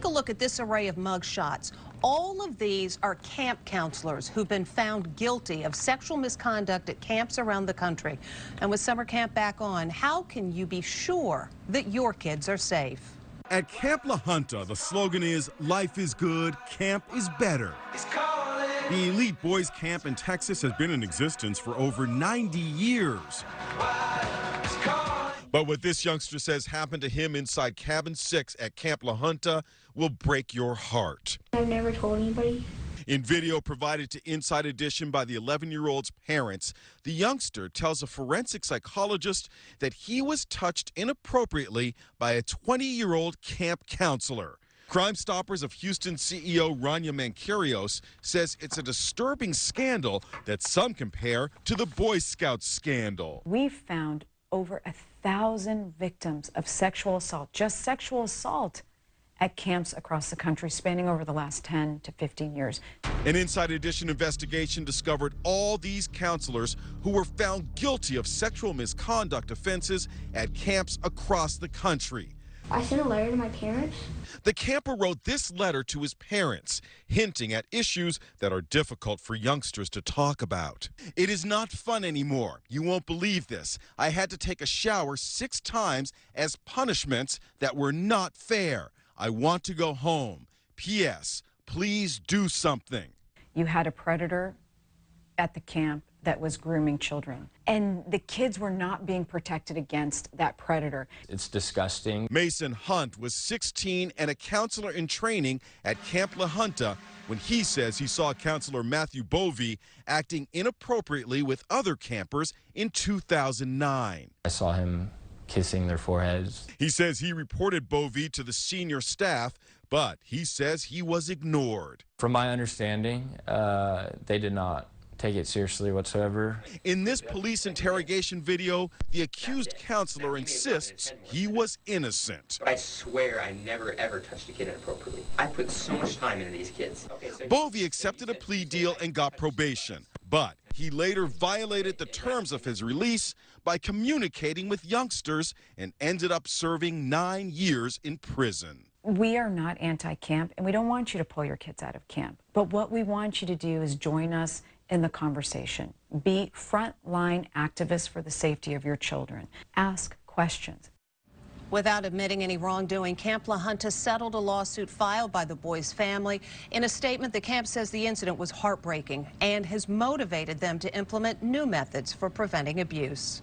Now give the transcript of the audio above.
Take a look at this array of mugshots. All of these are camp counselors who've been found guilty of sexual misconduct at camps around the country. And with summer camp back on, how can you be sure that your kids are safe? At Camp La Junta, the slogan is Life is good, camp is better. The elite boys camp in Texas has been in existence for over 90 years. But what this youngster says happened to him inside cabin six at Camp La Junta will break your heart. I've never told anybody. In video provided to Inside Edition by the 11 year old's parents, the youngster tells a forensic psychologist that he was touched inappropriately by a 20 year old camp counselor. Crime Stoppers of Houston CEO Rania Mankarious says it's a disturbing scandal that some compare to the Boy Scouts scandal. We've found over a thousand victims of sexual assault, just sexual assault, at camps across the country spanning over the last 10 to 15 years. An Inside Edition investigation discovered all these counselors who were found guilty of sexual misconduct offenses at camps across the country. I sent a letter to my parents. The camper wrote this letter to his parents, hinting at issues that are difficult for youngsters to talk about. It is not fun anymore. You won't believe this. I had to take a shower six times as punishments that were not fair. I want to go home. P.S. Please do something. You had a predator at the camp that was grooming children. And the kids were not being protected against that predator. It's disgusting. Mason Hunt was 16 and a counselor in training at Camp La Junta when he says he saw counselor Matthew Bovey acting inappropriately with other campers in 2009. I saw him kissing their foreheads. He says he reported Bovey to the senior staff, but he says he was ignored. From my understanding, uh, they did not take it seriously whatsoever. In this police interrogation video, the accused counselor insists he was innocent. I swear I never ever touched a kid inappropriately. I put so much time into these kids. Okay, so Bovey accepted a plea deal and got probation, but he later violated the terms of his release by communicating with youngsters and ended up serving nine years in prison. We are not anti camp, and we don't want you to pull your kids out of camp. But what we want you to do is join us in the conversation. Be frontline activists for the safety of your children. Ask questions. Without admitting any wrongdoing, Camp La Junta settled a lawsuit filed by the boys' family. In a statement, the camp says the incident was heartbreaking and has motivated them to implement new methods for preventing abuse.